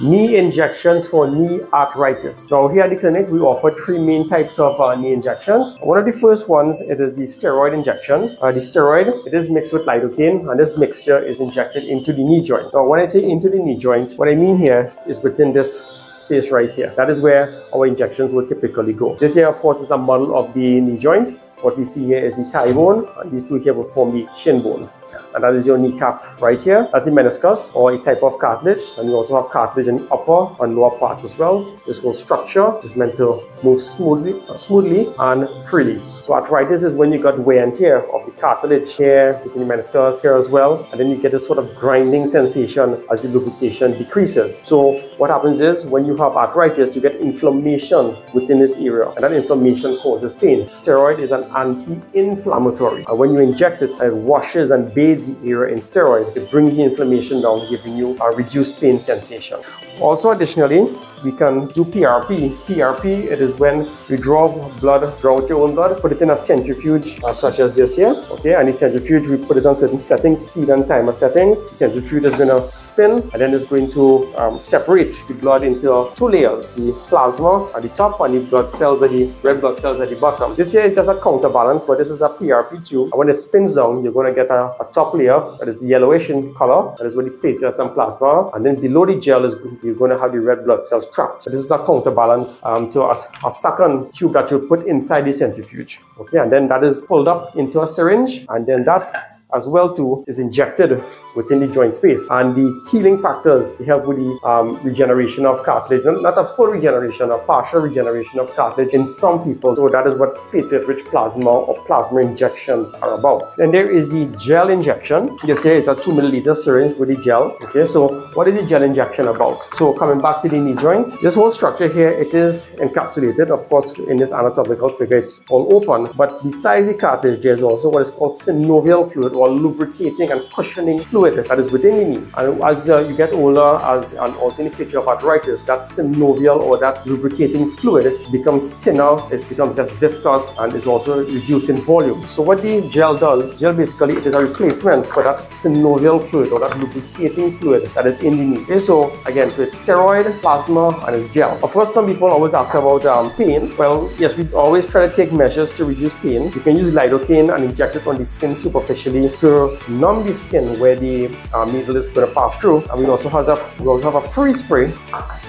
Knee injections for knee arthritis. Now here at the clinic, we offer three main types of uh, knee injections. One of the first ones, it is the steroid injection. Uh, the steroid, it is mixed with lidocaine and this mixture is injected into the knee joint. Now when I say into the knee joint, what I mean here is within this space right here. That is where our injections will typically go. This here of course is a model of the knee joint. What we see here is the thigh bone and these two here will form the shin bone and that is your kneecap right here. That's the meniscus or a type of cartilage and you also have cartilage in upper and lower parts as well. This whole structure is meant to move smoothly, uh, smoothly and freely. So arthritis is when you got wear and tear of the cartilage here, within the meniscus here as well, and then you get a sort of grinding sensation as the lubrication decreases. So what happens is when you have arthritis, you get inflammation within this area, and that inflammation causes pain. Steroid is an anti-inflammatory, and when you inject it, it washes and bathes the area in steroid, it brings the inflammation down, giving you a reduced pain sensation. Also additionally, we can do PRP. PRP, it is when we draw blood, draw out your own blood, put it in a centrifuge uh, such as this here, okay? And the centrifuge, we put it on certain settings, speed and timer settings. The centrifuge is gonna spin and then it's going to um, separate the blood into two layers, the plasma at the top and the blood cells at the red blood cells at the bottom. This here is just a counterbalance, but this is a PRP tube. And when it spins down, you're gonna get a, a top layer that is yellowish in color, that is where the platelets and plasma, and then below the gel is you're gonna have the red blood cells So this is a counterbalance um, to a, a second tube that you put inside the centrifuge. Okay, and then that is pulled up into a syringe, and then that as well too is injected within the joint space. And the healing factors help with the um, regeneration of cartilage. Not a full regeneration a partial regeneration of cartilage in some people. So that is what platelet rich plasma or plasma injections are about. Then there is the gel injection. This here is a 2 milliliter syringe with the gel. Okay so what is the gel injection about? So coming back to the knee joint this whole structure here it is encapsulated of course in this anatomical figure. It's all open. But besides the cartilage there's also what is called synovial fluid lubricating and cushioning fluid that is within the knee. And as uh, you get older, as an in picture of arthritis, that synovial or that lubricating fluid becomes thinner, it becomes less viscous, and it's also reducing volume. So what the gel does, gel basically it is a replacement for that synovial fluid or that lubricating fluid that is in the knee. Okay, so again, so it's steroid, plasma, and it's gel. Of course, some people always ask about um, pain. Well, yes, we always try to take measures to reduce pain. You can use lidocaine and inject it on the skin superficially to numb the skin where the um, needle is going to pass through. And we also have a we also have a freeze spray.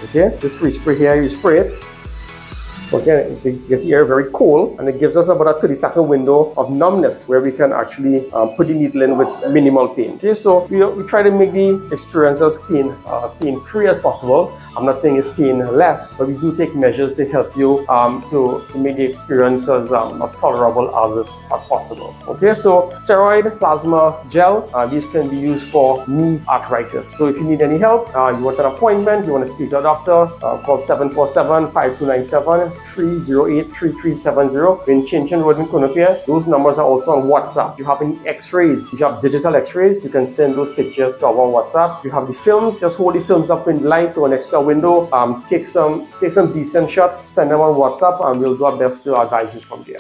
Okay, the freeze spray here you spray it again, it gets air very cold and it gives us about a 30 second window of numbness where we can actually um, put the needle in with minimal pain. Okay, so we, we try to make the experience as pain, uh, pain free as possible. I'm not saying it's pain less, but we do take measures to help you um, to, to, make the experience as, um, as tolerable as, as possible. Okay, so steroid, plasma, gel, uh, these can be used for knee arthritis. So if you need any help, uh, you want an appointment, you want to speak to a doctor, uh, call 747 5297 308-3370 in Chin Chin Road in Cunupia. Those numbers are also on WhatsApp. You have any x-rays, you have digital x-rays, you can send those pictures to our WhatsApp. You have the films, just hold the films up in light or next to window. Um, take some take some decent shots, send them on WhatsApp and we'll do our best to advise you from there.